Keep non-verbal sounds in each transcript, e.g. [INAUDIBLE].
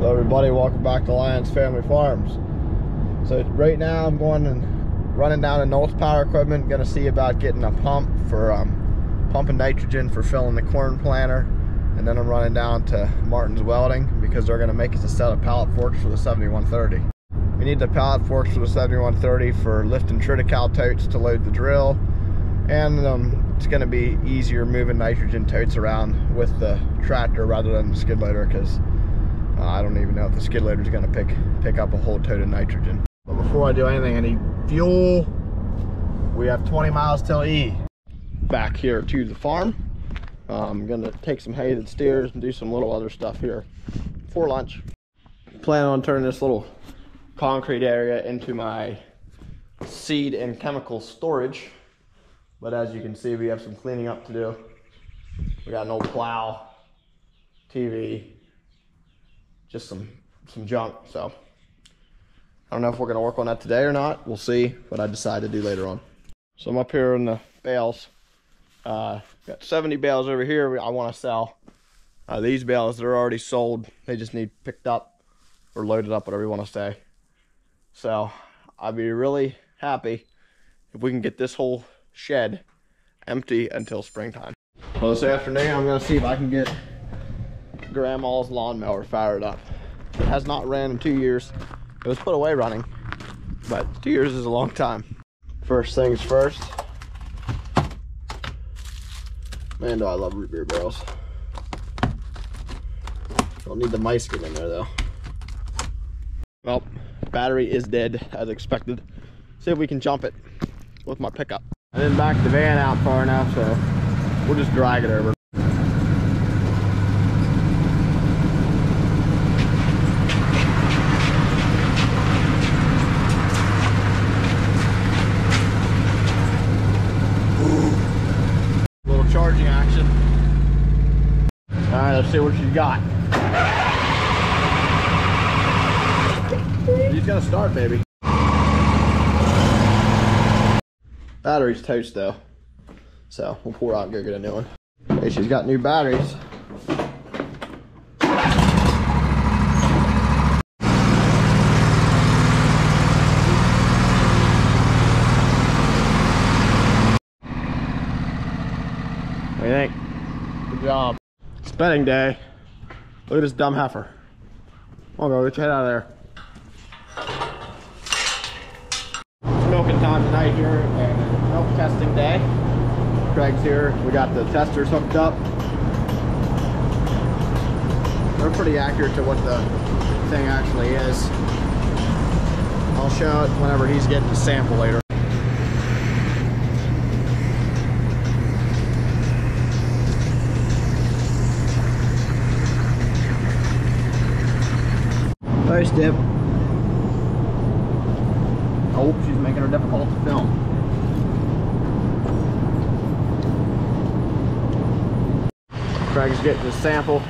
Hello everybody, welcome back to Lyons Family Farms. So right now I'm going and running down to Knowles Power Equipment, gonna see about getting a pump for um, pumping nitrogen for filling the corn planter. And then I'm running down to Martin's Welding because they're gonna make us a set of pallet forks for the 7130. We need the pallet forks for the 7130 for lifting triticale totes to load the drill. And um, it's gonna be easier moving nitrogen totes around with the tractor rather than the skid loader because uh, I don't even know if the skid loader is going to pick pick up a whole tote of nitrogen. But before I do anything, I need fuel. We have 20 miles till E. Back here to the farm. Uh, I'm going to take some hay steers and do some little other stuff here for lunch. Plan on turning this little concrete area into my seed and chemical storage. But as you can see, we have some cleaning up to do. We got an old plow, TV, just some some junk. So I don't know if we're gonna work on that today or not. We'll see what I decide to do later on. So I'm up here in the bales. Uh, got 70 bales over here I want to sell. Uh, these bales, they're already sold. They just need picked up or loaded up, whatever you want to say. So I'd be really happy if we can get this whole shed empty until springtime. Well, this afternoon I'm gonna see if I can get grandma's lawnmower fired up. It has not ran in two years. It was put away running, but two years is a long time. First things first. Man, do I love root beer barrels. Don't need the mice getting in there though. Well, battery is dead as expected. See if we can jump it with my pickup. I didn't back the van out far enough, so we'll just drag it over. Let's see what she's got. She's gonna start, baby. Battery's toast though. So we'll pour out and go get a new one. Okay, she's got new batteries. What do you think? Good job. Bedding day. Look at this dumb heifer. On, go, get your head out of there. Milking time tonight here and milk testing day. Craig's here. We got the testers hooked up. They're pretty accurate to what the thing actually is. I'll show it whenever he's getting the sample later. First dip. Oh, she's making her difficult to film. Craig's getting the sample.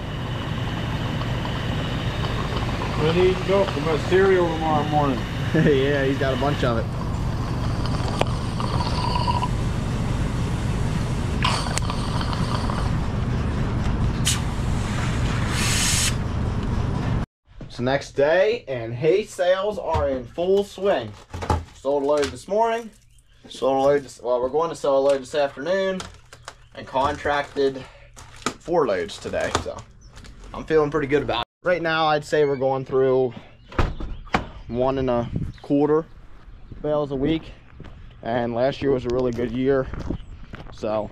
I need milk for my cereal tomorrow morning. [LAUGHS] yeah, he's got a bunch of it. It's the next day, and hay sales are in full swing. Sold a load this morning. Sold a load. This, well, we're going to sell a load this afternoon, and contracted four loads today. So I'm feeling pretty good about it. Right now, I'd say we're going through one and a quarter bales a week, and last year was a really good year. So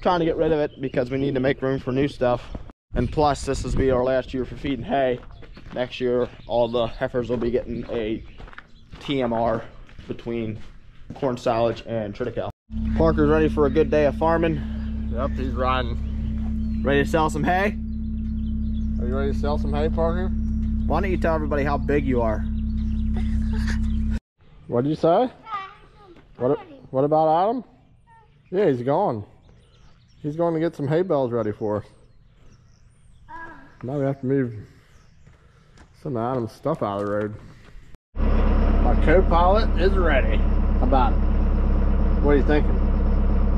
trying to get rid of it because we need to make room for new stuff. And plus, this will be our last year for feeding hay. Next year, all the heifers will be getting a TMR between corn silage and triticale. Parker's ready for a good day of farming. Yep, he's riding. Ready to sell some hay? Are you ready to sell some hay, Parker? Why don't you tell everybody how big you are? [LAUGHS] What did you say? What, what about Adam? Yeah, he's gone. He's going to get some hay bales ready for us. Now we have to move some of Adam's stuff out of the road. My co-pilot is ready. How about it? What are you thinking?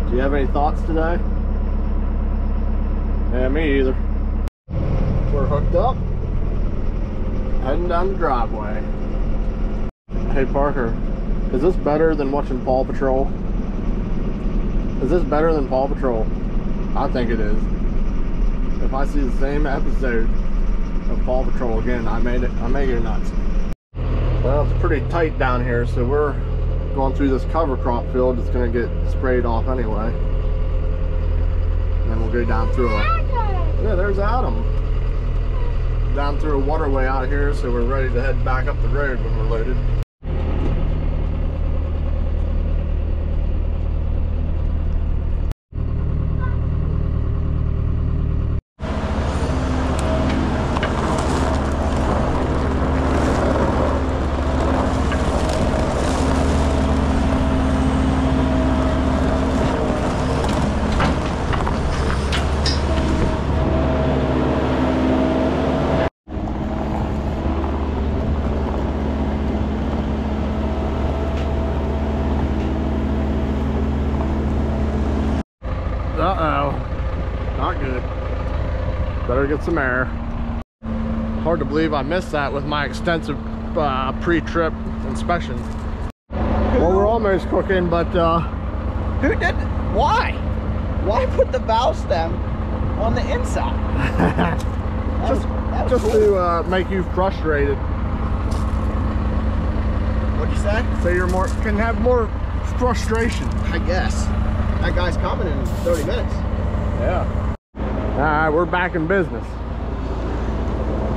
Do you have any thoughts today? Yeah, me either. We're hooked up. Heading down the driveway. Hey Parker, is this better than watching Paw Patrol? Is this better than Paw Patrol? I think it is. If I see the same episode Paw Patrol again, I made it. I may go nuts. Well, it's pretty tight down here, so we're going through this cover crop field. It's gonna get sprayed off anyway. And then we'll go down through a. Yeah, there's Adam. Down through a waterway out here, so we're ready to head back up the road when we're loaded. Uh-oh. Not good. Better get some air. Hard to believe I missed that with my extensive uh, pre-trip inspection. Well, we're almost cooking, but uh, Who did? Why? Why put the valve stem on the inside? [LAUGHS] Just, was just cool. to uh, make you frustrated. What'd you say? So you're more, can have more frustration. I guess. That guy's coming in 30 minutes. Yeah. All right, we're back in business.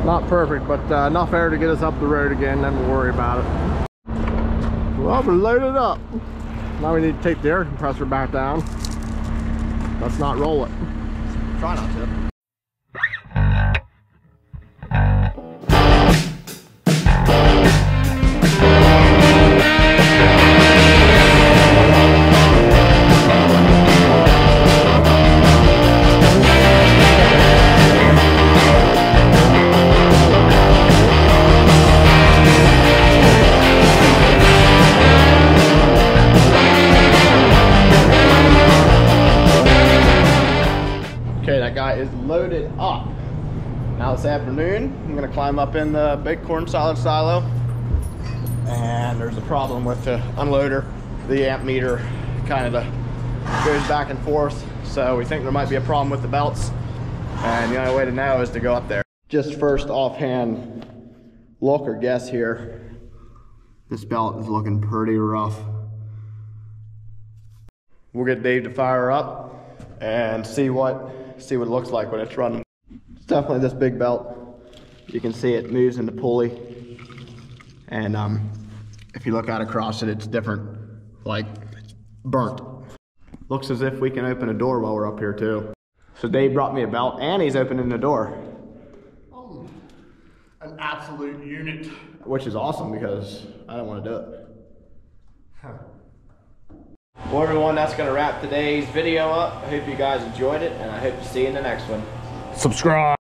Not perfect, but uh, enough air to get us up the road again, then we'll worry about it. Well, we're loaded up. Now we need to take the air compressor back down. Let's not roll it. Try not to. Now this afternoon, I'm gonna climb up in the big corn solid silo. And there's a problem with the unloader. The amp meter kind of goes back and forth. So we think there might be a problem with the belts. And the only way to know is to go up there. Just first offhand look or guess here. This belt is looking pretty rough. We'll get Dave to fire up and see what see what it looks like when it's running. Definitely this big belt. You can see it moves in the pulley. And um, if you look out across it, it's different. Like it's burnt. Looks as if we can open a door while we're up here too. So Dave brought me a belt and he's opening the door. An absolute unit. Which is awesome because I don't want to do it. Well, everyone, that's going to wrap today's video up. I hope you guys enjoyed it, and I hope to see you in the next one. Subscribe.